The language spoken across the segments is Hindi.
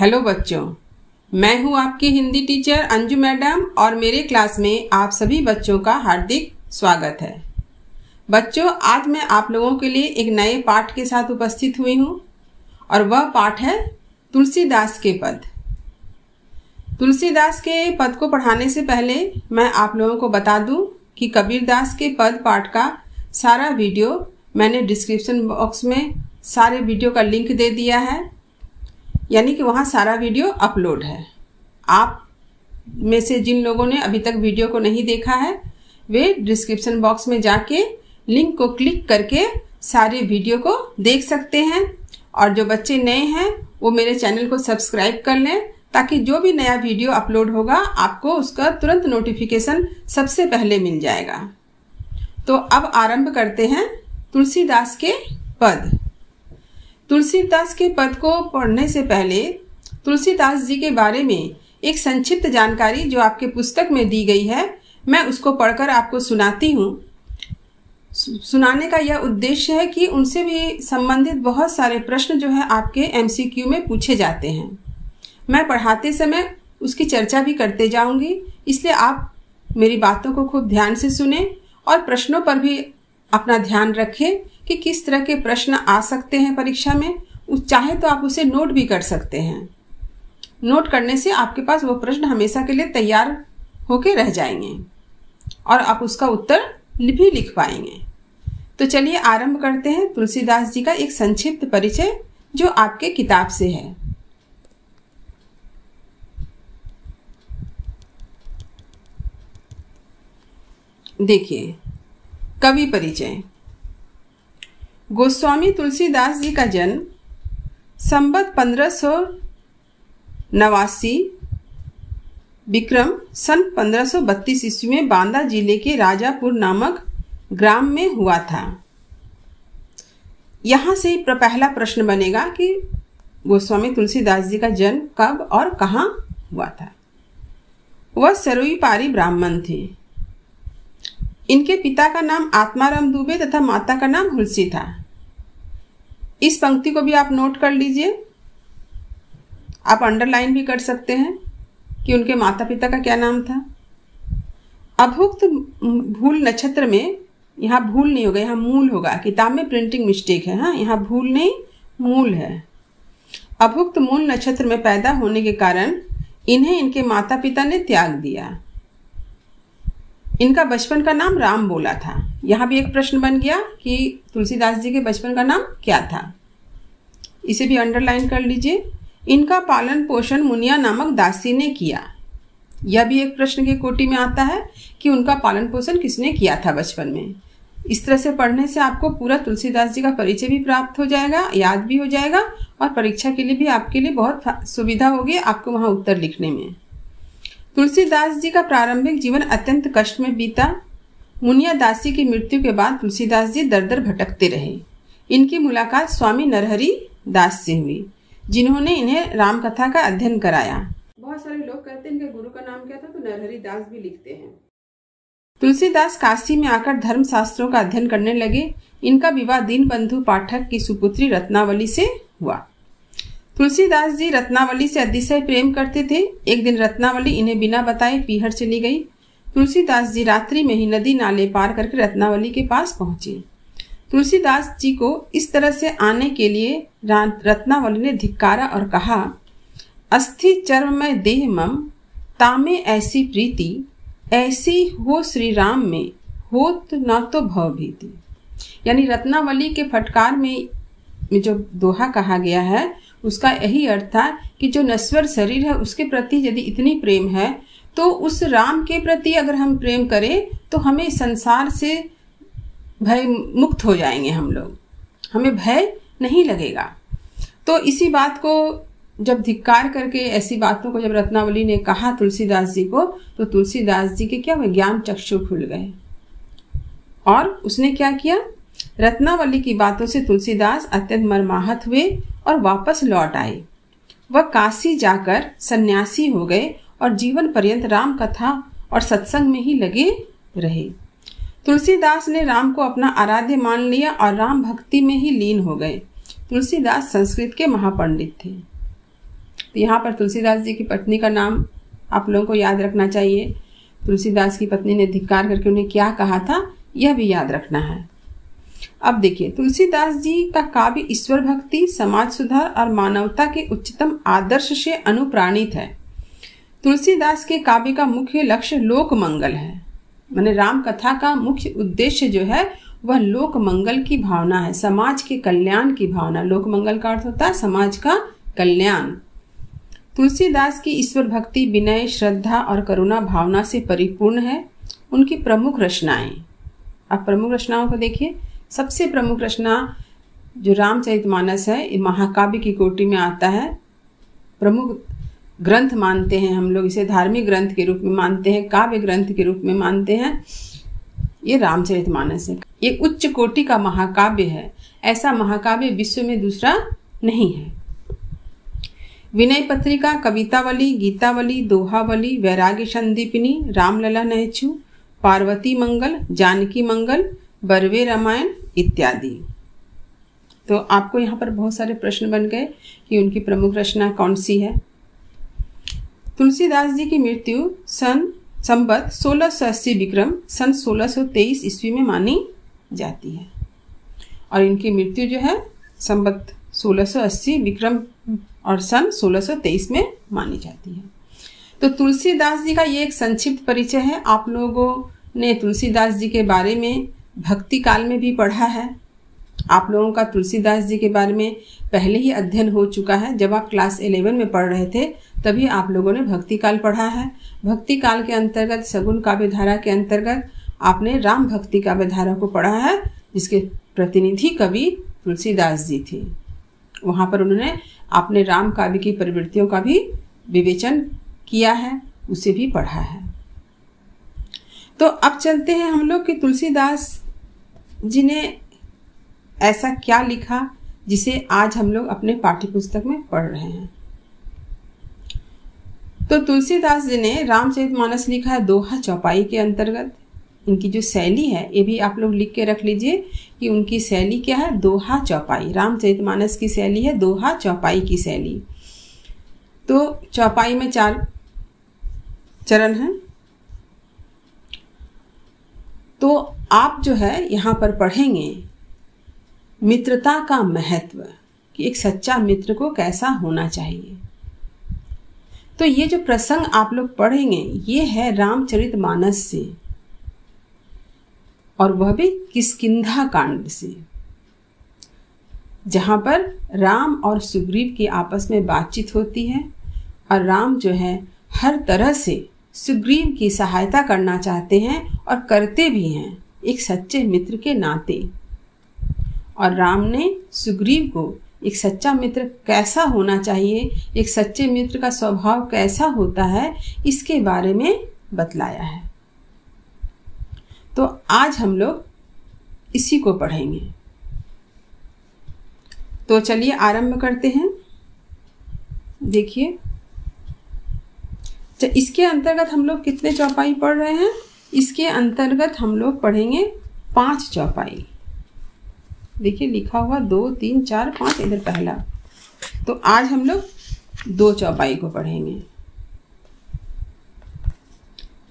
हेलो बच्चों, मैं हूँ आपकी हिंदी टीचर अंजू मैडम और मेरे क्लास में आप सभी बच्चों का हार्दिक स्वागत है। बच्चों, आज मैं आप लोगों के लिए एक नए पाठ के साथ उपस्थित हुई हूँ और वह पाठ है तुलसीदास के पद। तुलसीदास के पद को पढ़ाने से पहले मैं आप लोगों को बता दूँ कि कबीरदास के पद पाठ का सारा वीडियो मैंने डिस्क्रिप्शन बॉक्स में सारे वीडियो का लिंक दे दिया है। यानी कि वहाँ सारा वीडियो अपलोड है। आप में से जिन लोगों ने अभी तक वीडियो को नहीं देखा है, वे डिस्क्रिप्शन बॉक्स में जाके लिंक को क्लिक करके सारे वीडियो को देख सकते हैं। और जो बच्चे नए हैं, वो मेरे चैनल को सब्सक्राइब कर लें, ताकि जो भी नया वीडियो अपलोड होगा, आपको उसका तुरंत नोटिफिकेशन सबसे पहले मिल जाएगा। तो अब आरंभ करते हैं तुलसीदास के पद। तुलसीदास के पद को पढ़ने से पहले तुलसीदास जी के बारे में एक संक्षिप्त जानकारी जो आपके पुस्तक में दी गई है, मैं उसको पढ़कर आपको सुनाती हूँ। सुनाने का यह उद्देश्य है कि उनसे भी संबंधित बहुत सारे प्रश्न जो है आपके एमसीक्यू में पूछे जाते हैं। मैं पढ़ाते समय उसकी चर्चा भी करते जाऊँगी, इसलिए आप मेरी बातों को खूब ध्यान से सुने और प्रश्नों पर भी अपना ध्यान रखें कि किस तरह के प्रश्न आ सकते हैं परीक्षा में। उस चाहे तो आप उसे नोट भी कर सकते हैं। नोट करने से आपके पास वो प्रश्न हमेशा के लिए तैयार होके रह जाएँगे और आप उसका उत्तर भी लिख पाएँगे। तो चलिए आरंभ करते हैं तुलसीदास जी का एक संक्षिप्त परिचय, जो आपके किताब से है। देखिए कवि परिचय। गोस्वामी तुलसीदास जी का जन्म संबत पंद्रह सौ नवासी, विक्रम सन 1532 ईस्वी में बांदा ज़िले के राजापुर नामक ग्राम में हुआ था। यहाँ से पहला प्रश्न बनेगा कि गोस्वामी तुलसीदास जी का जन्म कब और कहाँ हुआ था। वह सरुई पारी ब्राह्मण थे। इनके पिता का नाम आत्माराम दुबे तथा माता का नाम हुलसी था। इस पंक्ति को भी आप नोट कर लीजिए। आप अंडरलाइन भी कर सकते हैं कि उनके माता पिता का क्या नाम था। अभुक्त भूल नक्षत्र में यहाँ भूल नहीं होगा, यहाँ मूल होगा। किताब में प्रिंटिंग मिस्टेक है हाँ यहाँ भूल नहीं, मूल है। अभुक्त मूल नक्षत्र में पैदा होने के कारण इन्हें इनके माता पिता ने त्याग दिया। इनका बचपन का नाम राम बोला था। यहाँ भी एक प्रश्न बन गया कि तुलसीदास जी के बचपन का नाम क्या था? इसे भी अंडरलाइन कर लीजिए। इनका पालन पोषण मुनिया नामक दासी ने किया। यह भी एक प्रश्न के कोटि में आता है कि उनका पालन पोषण किसने किया था बचपन में? इस तरह से पढ़ने से आपको पूरा तुलसीदास जी का परिचय भी प्राप्त हो जाएगा, याद भी हो जाएगा और परीक्षा के लिए भी आपके लिए बहुत सुविधा होगी आपको वहाँ उत्तर लिखने में। तुलसीदास जी का प्रारंभिक जीवन अत्यंत कष्ट में बीता। मुनिया दासी की मृत्यु के बाद तुलसीदास जी दर दर भटकते रहे। इनकी मुलाकात स्वामी नरहरि दास से हुई, जिन्होंने इन्हें रामकथा का अध्ययन कराया। बहुत सारे लोग कहते हैं इनके गुरु का नाम क्या था तो नरहरि दास भी लिखते हैं। तुलसीदास काशी में आकर धर्म शास्त्रों का अध्ययन करने लगे। इनका विवाह दीन बंधु पाठक की सुपुत्री रत्नावली से हुआ। तुलसीदास जी रत्नावली से अतिशय प्रेम करते थे। एक दिन रत्नावली इन्हें बिना बताए पीहर चली गई। तुलसीदास जी रात्रि में ही नदी नाले पार करके रत्नावली के पास पहुँचे। तुलसीदास जी को इस तरह से आने के लिए रत्नावली ने धिक्कारा और कहा, अस्थि चर्म में देह मम तामे ऐसी प्रीति, ऐसी हो श्री राम में, होत न तो भव भीति। यानी रत्नावली के फटकार में जो दोहा कहा गया है उसका यही अर्थ था कि जो नश्वर शरीर है, उसके प्रति यदि इतनी प्रेम है तो उस राम के प्रति अगर हम प्रेम करें तो हमें संसार से भय मुक्त हो जाएँगे हम लोग। हमें भय नहीं लगेगा। तो इसी बात को जब धिक्कार करके, ऐसी बातों को जब रत्नावली ने कहा तुलसीदास जी को तो तुलसीदास जी के क्या हुए? ज्ञान चक्षु खुल गए। और उसने क्या किया? रत्नावली की बातों से तुलसीदास अत्यंत मर्माहत हुए। और वापस लौट आए वह काशी जाकर सन्यासी हो गए और जीवन पर्यंत राम कथा और सत्संग में ही लगे रहे। तुलसीदास ने राम को अपना आराध्य मान लिया और राम भक्ति में ही लीन हो गए। तुलसीदास संस्कृत के महापंडित थे। तो यहाँ पर तुलसीदास जी की पत्नी का नाम आप लोगों को याद रखना चाहिए। तुलसीदास की पत्नी ने धिक्कार करके उन्हें क्या कहा था, यह भी याद रखना है। अब देखिए, तुलसीदास जी का काव्य ईश्वर भक्ति, समाज सुधार और मानवता के उच्चतम आदर्श से अनुप्राणित है। तुलसीदास के काव्य का मुख्य लक्ष्य लोक मंगल है। मैंने राम कथा का मुख्य उद्देश्य जो है, वह लोक मंगल की भावना है, समाज के कल्याण की भावना। लोक मंगल का अर्थ होता है समाज का कल्याण। तुलसीदास की ईश्वर भक्ति, विनय, श्रद्धा और करुणा भावना से परिपूर्ण है। उनकी प्रमुख रचनाएँ। अब प्रमुख रचनाओं को देखिए। सबसे प्रमुख रचना जो रामचरित मानस है, ये महाकाव्य की कोटि में आता है। प्रमुख ग्रंथ मानते हैं हम लोग, इसे धार्मिक ग्रंथ के रूप में मानते हैं, काव्य ग्रंथ के रूप में मानते हैं। ये रामचरित मानस है। ये उच्च कोटि का महाकाव्य है। ऐसा महाकाव्य विश्व में दूसरा नहीं है। विनय पत्रिका, कवितावली, गीतावली, दोहावली, वैराग्य संदीपिनी, रामलला नहचू पार्वती मंगल, जानकी मंगल, बरवे रामायण इत्यादि। तो आपको यहाँ पर बहुत सारे प्रश्न बन गए कि उनकी प्रमुख रचना कौन सी है। तुलसीदास जी की मृत्यु सन संबत सोलह सौ अस्सी विक्रम सन सोलह सौ तेईस ईस्वी में मानी जाती है। और इनकी मृत्यु जो है संबत सोलह सौ अस्सी विक्रम और सन सोलह सौ तेईस में मानी जाती है। तो तुलसीदास जी का ये एक संक्षिप्त परिचय है। आप लोगों ने तुलसीदास जी के बारे में भक्ति काल में भी पढ़ा है। आप लोगों का तुलसीदास जी के बारे में पहले ही अध्ययन हो चुका है। जब आप क्लास इलेवन में पढ़ रहे थे, तभी आप लोगों ने भक्ति काल पढ़ा है। भक्ति काल के अंतर्गत सगुन काव्य धारा के अंतर्गत आपने राम भक्ति काव्य धारा को पढ़ा है, जिसके प्रतिनिधि कवि तुलसीदास जी थे। वहाँ पर उन्होंने आपने राम काव्य की प्रवृत्तियों का भी विवेचन किया है, उसे भी पढ़ा है। तो अब चलते हैं हम लोग कि तुलसीदास जी ने ऐसा क्या लिखा जिसे आज हम लोग अपने पाठ्य पुस्तक में पढ़ रहे हैं। तो तुलसीदास जी ने रामचरित मानस लिखा है दोहा चौपाई के अंतर्गत। इनकी जो शैली है, ये भी आप लोग लिख के रख लीजिए कि उनकी शैली क्या है, दोहा चौपाई। रामचरित मानस की शैली है, दोहा चौपाई की शैली। तो चौपाई में चार चरण हैं। तो आप जो है यहाँ पर पढ़ेंगे मित्रता का महत्व कि एक सच्चा मित्र को कैसा होना चाहिए। तो ये जो प्रसंग आप लोग पढ़ेंगे, ये है रामचरित मानस से और वह भी किसकिधा कांड से, जहाँ पर राम और सुग्रीव की आपस में बातचीत होती है और राम जो है हर तरह से सुग्रीव की सहायता करना चाहते हैं और करते भी हैं, एक सच्चे मित्र के नाते। और राम ने सुग्रीव को, एक सच्चा मित्र कैसा होना चाहिए, एक सच्चे मित्र का स्वभाव कैसा होता है, इसके बारे में बतलाया है। तो आज हम लोग इसी को पढ़ेंगे। तो चलिए आरंभ करते हैं। देखिए। इसके अंतर्गत हम लोग कितने चौपाई पढ़ रहे हैं? इसके अंतर्गत हम लोग पढ़ेंगे पाँच चौपाई। देखिए, लिखा हुआ दो, तीन, चार, पाँच, इधर पहला। तो आज हम लोग दो चौपाई को पढ़ेंगे।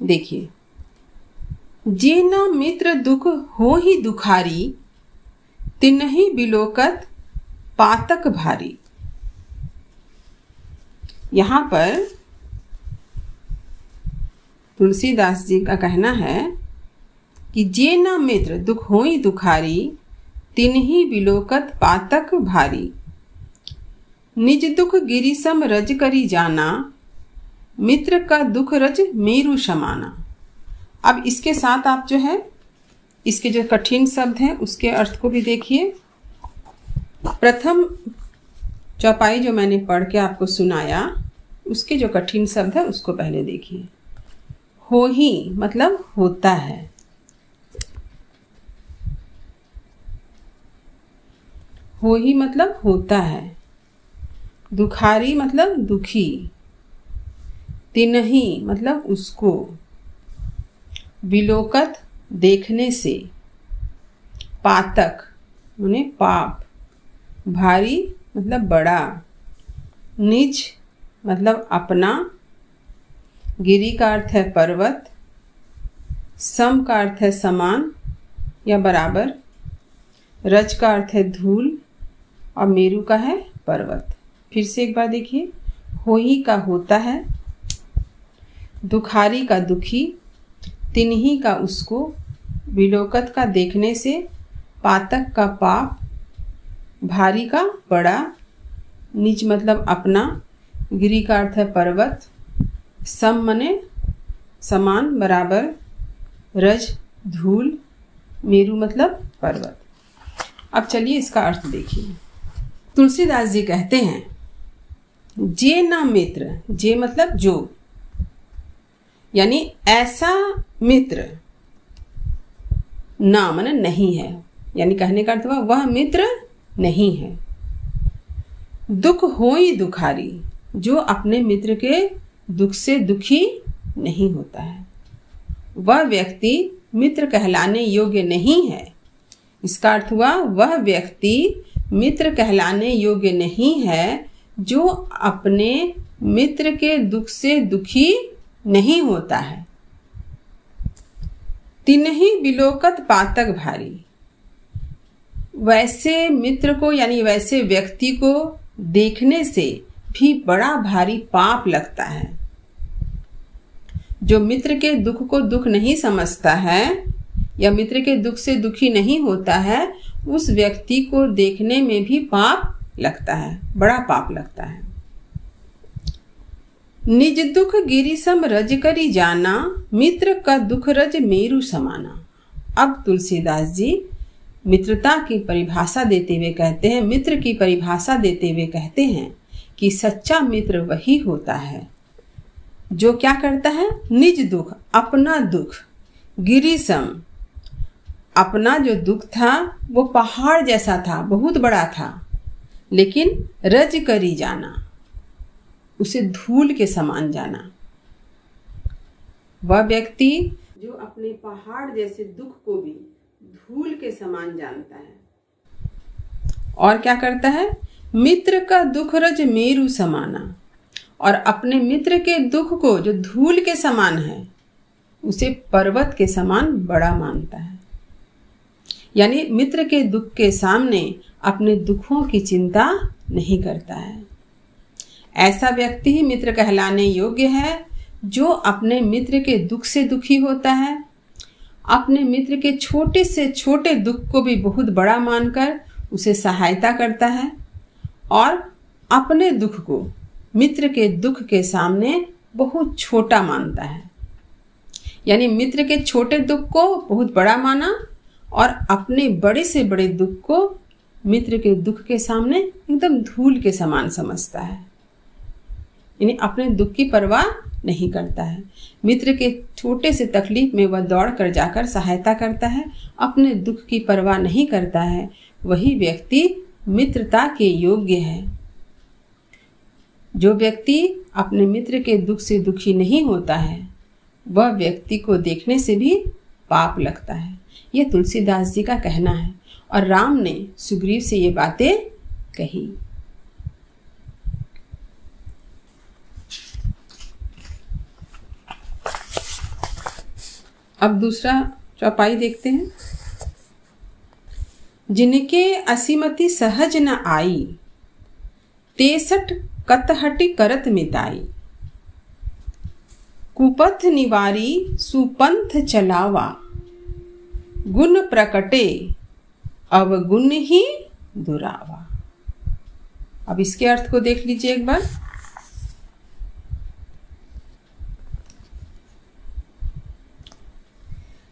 देखिए जे न मित्र दुख हो ही दुखारी तिन ही बिलोकत पातक भारी। यहाँ पर तुलसीदास जी का कहना है कि जे न मित्र दुख हो दुखारी तिन ही बिलोकत पातक भारी। निज दुख गिरिसम रज करी जाना, मित्र का दुख रज मेरु समाना अब इसके साथ आप जो है, इसके जो कठिन शब्द हैं, उसके अर्थ को भी देखिए। प्रथम चौपाई जो मैंने पढ़ के आपको सुनाया, उसके जो कठिन शब्द है, उसको पहले देखिए। हो ही मतलब होता है। हो ही मतलब होता है। दुखारी मतलब दुखी। तिनही मतलब उसको। विलोकत देखने से। पातक उन्हें पाप। भारी मतलब बड़ा। निज मतलब अपना गिरी का अर्थ है पर्वत, सम का अर्थ है समान या बराबर, रज का अर्थ है धूल और मेरू का है पर्वत। फिर से एक बार देखिए हो ही का होता है, दुखारी का दुखी, तिन्ही का उसको, विलोकत का देखने से, पातक का पाप, भारी का बड़ा, निज मतलब अपना, गिरी का अर्थ है पर्वत सम मने समान, बराबर, रज, धूल, मेरू मतलब पर्वत। अब चलिए इसका अर्थ देखिए। तुलसीदास जी कहते हैं, जे ना मित्र, जे मतलब जो। यानी ऐसा मित्र ना मन नहीं है। यानी कहने का अर्थ हुआ, वह मित्र नहीं है। दुख हो ही दुखारी, जो अपने मित्र के दुख से दुखी नहीं होता है। वह व्यक्ति मित्र कहलाने योग्य नहीं है। इसका अर्थ हुआ, वह व्यक्ति मित्र कहलाने योग्य नहीं है जो अपने मित्र के दुख से दुखी नहीं होता है। तीन ही बिलोकत पातक भारी। वैसे मित्र को यानी वैसे व्यक्ति को देखने से भी बड़ा भारी पाप लगता है। जो मित्र के दुख को दुख नहीं समझता है या मित्र के दुख से दुखी नहीं होता है, उस व्यक्ति को देखने में भी पाप लगता है, बड़ा पाप लगता है। निज दुख गिरिसम रज करी जाना, मित्र का दुख रज मेरु समाना। अब तुलसीदास जी, मित्रता की परिभाषा देते हुए कहते हैं, मित्र की परिभाषा देते हुए कहते हैं कि सच्चा मित्र वही होता है जो क्या करता है? निज दुख, अपना दुख। गिरिसम अपना जो दुख था, वो पहाड़ जैसा था, बहुत बड़ा था। लेकिन रज करी जाना, उसे धूल के समान जाना। वह व्यक्ति जो अपने पहाड़ जैसे दुख को भी धूल के समान जानता है। और क्या करता है? मित्र का दुख रज मेरु समाना। और अपने मित्र के दुख को जो धूल के समान है, उसे पर्वत के समान बड़ा मानता है। यानी मित्र के दुख के सामने अपने दुखों की चिंता नहीं करता है। ऐसा व्यक्ति ही मित्र कहलाने योग्य है, जो अपने मित्र के दुख से दुखी होता है। अपने मित्र के छोटे से छोटे दुख को भी बहुत बड़ा मानकर उसे सहायता करता है और अपने दुख को मित्र के दुख के सामने बहुत छोटा मानता है। यानी मित्र के छोटे दुख को बहुत बड़ा माना और अपने बड़े से बड़े दुख को मित्र के दुख के सामने एकदम धूल के समान समझता है। यानी अपने दुख की परवाह नहीं करता है। मित्र के छोटे से तकलीफ़ में वह दौड़ कर जाकर सहायता करता है, अपने दुख की परवाह नहीं करता है। वही व्यक्ति मित्रता के योग्य है। जो व्यक्ति अपने मित्र के दुख से दुखी नहीं होता है, वह व्यक्ति को देखने से भी पाप लगता है। यह तुलसीदास जी का कहना है और राम ने सुग्रीव से ये बातें कही। अब दूसरा चौपाई देखते हैं। जिनके असीमति सहज न आई, तेसठ कतहटी करत मिताई। कुपथ निवारी सुपंथ चलावा। गुण प्रकटे अवगुण ही दुरावा। अब इसके अर्थ को देख लीजिए एक बार।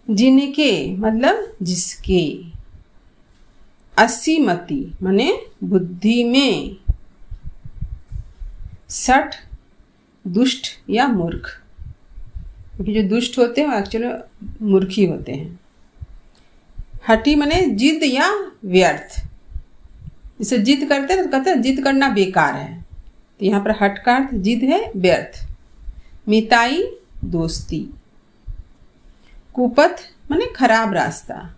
जिनके मतलब जिसके। असीमति, माने बुद्धि में। सठ, दुष्ट या मूर्ख। क्योंकि जो दुष्ट होते हैं, वो एक्चुअली मूर्खी होते हैं। हटी मने जिद या व्यर्थ। जिसे जिद करते हैं तो कहते हैं, जिद करना बेकार है। तो यहाँ पर हट का अर्थ, जिद है व्यर्थ। मिताई, दोस्ती। कुपथ मने खराब रास्ता।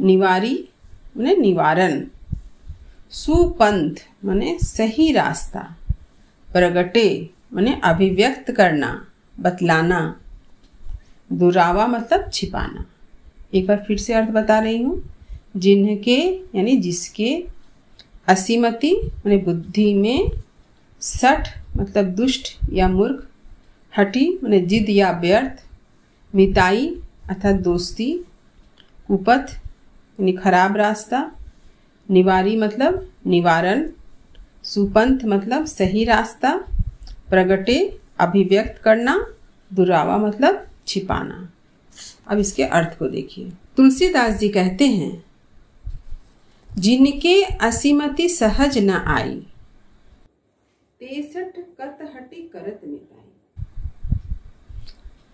निवारी मने निवारण। सुपंथ मने सही रास्ता। प्रगटे, मैंने अभिव्यक्त करना, बतलाना। दुरावा मतलब छिपाना। एक बार फिर से अर्थ बता रही हूँ। जिनके यानी जिसके, असीमति, मैंने बुद्धि में सठ मतलब दुष्ट या मूर्ख, हटी, मैंने जिद या व्यर्थ, मिताई अर्थात दोस्ती, कुपथ, यानी खराब रास्ता, निवारी मतलब निवारण सुपंथ मतलब सही रास्ता, प्रगटे, अभिव्यक्त करना, दुरावा मतलब छिपाना। अब इसके अर्थ को देखिए। तुलसीदास जी कहते हैं, जिनके असीमति सहज न आई, तेसठ कत हटी करत मिटाई।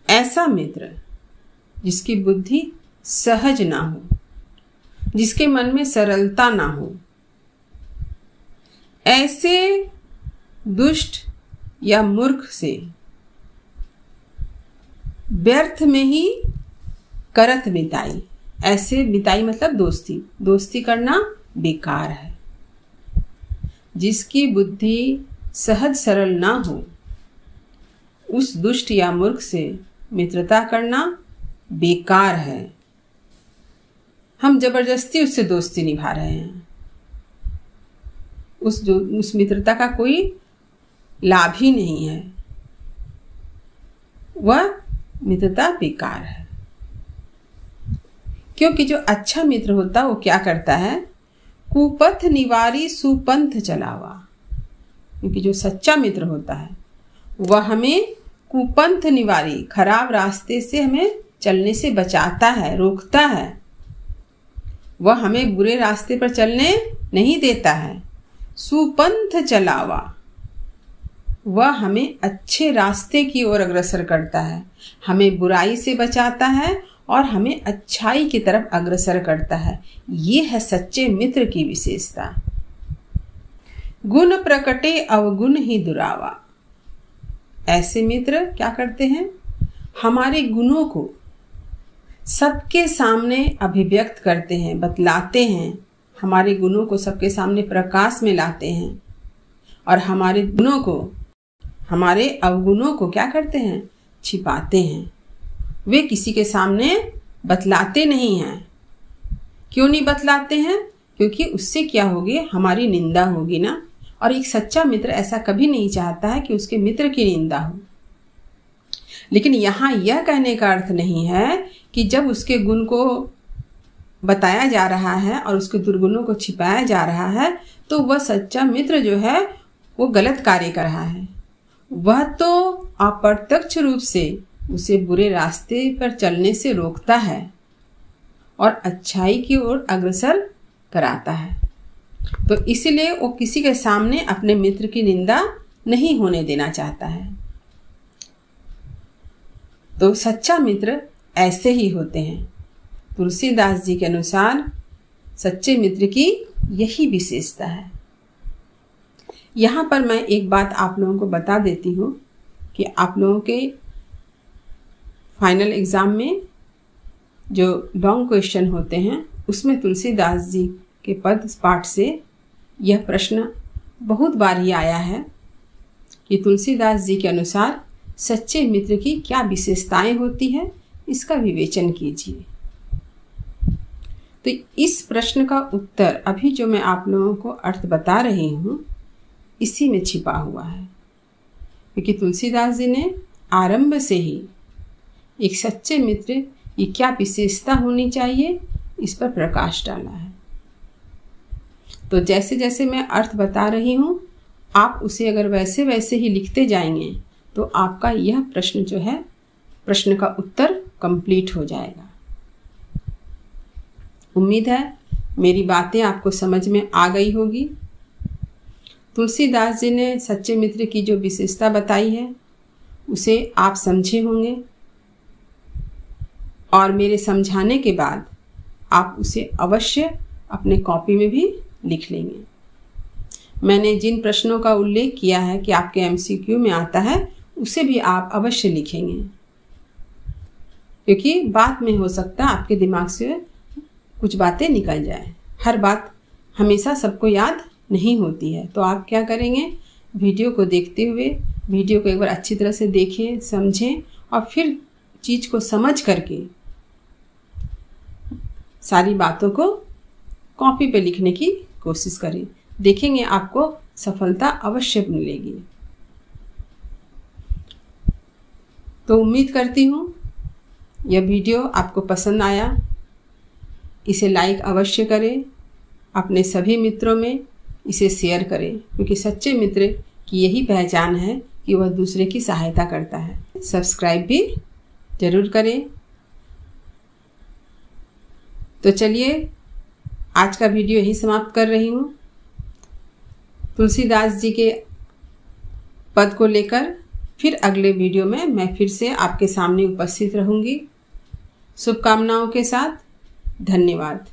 ऐसा मित्र, जिसकी बुद्धि सहज ना हो, जिसके मन में सरलता ना हो ऐसे दुष्ट या मूर्ख से व्यर्थ में ही करत मिताई। ऐसे मिताई मतलब दोस्ती। दोस्ती करना बेकार है। जिसकी बुद्धि सहज सरल ना हो, उस दुष्ट या मूर्ख से मित्रता करना बेकार है। हम ज़बरदस्ती उससे दोस्ती निभा रहे हैं। उस जो, उस मित्रता का कोई लाभ ही नहीं है। वह मित्रता बेकार है। क्योंकि जो अच्छा मित्र होता है वो क्या करता है? कुपथ निवारी सुपंथ चलावा। क्योंकि जो सच्चा मित्र होता है, वह हमें कुपंथ निवारी, खराब रास्ते से हमें चलने से बचाता है, रोकता है। वह हमें बुरे रास्ते पर चलने नहीं देता है। सुपंथ चलावा। वह हमें अच्छे रास्ते की ओर अग्रसर करता है। हमें बुराई से बचाता है और हमें अच्छाई की तरफ़ अग्रसर करता है। ये है सच्चे मित्र की विशेषता। गुण प्रकटे अवगुण ही दुरावा। ऐसे मित्र क्या करते हैं? हमारे गुणों को सबके सामने अभिव्यक्त करते हैं, बतलाते हैं। हमारे गुणों को सबके सामने प्रकाश में लाते हैं। और हमारे गुणों को, हमारे अवगुणों को क्या करते हैं? छिपाते हैं। वे किसी के सामने बतलाते नहीं हैं। क्यों नहीं बतलाते हैं? क्योंकि उससे क्या होगी? हमारी निंदा होगी ना? और एक सच्चा मित्र ऐसा कभी नहीं चाहता है कि उसके मित्र की निंदा हो। लेकिन यहाँ यह कहने का अर्थ नहीं है कि जब उसके गुण को बताया जा रहा है और उसके दुर्गुणों को छिपाया जा रहा है तो वह सच्चा मित्र जो है, वो गलत कार्य कर रहा है। वह तो अप्रत्यक्ष रूप से उसे बुरे रास्ते पर चलने से रोकता है और अच्छाई की ओर अग्रसर कराता है। तो इसलिए वो किसी के सामने अपने मित्र की निंदा नहीं होने देना चाहता है। तो सच्चा मित्र ऐसे ही होते हैं। तुलसीदास जी के अनुसार सच्चे मित्र की यही विशेषता है। यहाँ पर मैं एक बात आप लोगों को बता देती हूँ कि आप लोगों के फाइनल एग्ज़ाम में जो लॉन्ग क्वेश्चन होते हैं, उसमें तुलसीदास जी के पद पाठ से यह प्रश्न बहुत बार ही आया है कि तुलसीदास जी के अनुसार सच्चे मित्र की क्या विशेषताएँ होती है, इसका विवेचन कीजिए। तो इस प्रश्न का उत्तर अभी जो मैं आप लोगों को अर्थ बता रही हूँ, इसी में छिपा हुआ है। क्योंकि तुलसीदास जी ने आरंभ से ही एक सच्चे मित्र की क्या विशेषता होनी चाहिए, इस पर प्रकाश डाला है। तो जैसे जैसे मैं अर्थ बता रही हूँ, आप उसे अगर वैसे वैसे ही लिखते जाएँगे तो आपका यह प्रश्न जो है, प्रश्न का उत्तर कंप्लीट हो जाएगा। उम्मीद है मेरी बातें आपको समझ में आ गई होगी। तुलसीदास जी ने सच्चे मित्र की जो विशेषता बताई है, उसे आप समझे होंगे। और मेरे समझाने के बाद आप उसे अवश्य अपने कॉपी में भी लिख लेंगे। मैंने जिन प्रश्नों का उल्लेख किया है कि आपके एमसीक्यू में आता है, उसे भी आप अवश्य लिखेंगे। क्योंकि बात में हो सकता है आपके दिमाग से कुछ बातें निकल जाए। हर बात हमेशा सबको याद नहीं होती है। तो आप क्या करेंगे? वीडियो को देखते हुए, वीडियो को एक बार अच्छी तरह से देखें, समझें और फिर चीज़ को समझ करके सारी बातों को कॉपी पे लिखने की कोशिश करें। देखेंगे आपको सफलता अवश्य मिलेगी। तो उम्मीद करती हूँ, यह वीडियो आपको पसंद आया। इसे लाइक अवश्य करें। अपने सभी मित्रों में इसे शेयर करें, क्योंकि सच्चे मित्र की यही पहचान है कि वह दूसरे की सहायता करता है। सब्सक्राइब भी ज़रूर करें। तो चलिए, आज का वीडियो यही समाप्त कर रही हूँ। तुलसीदास जी के पद को लेकर फिर अगले वीडियो में मैं फिर से आपके सामने उपस्थित रहूँगी। शुभकामनाओं के साथ। धन्यवाद।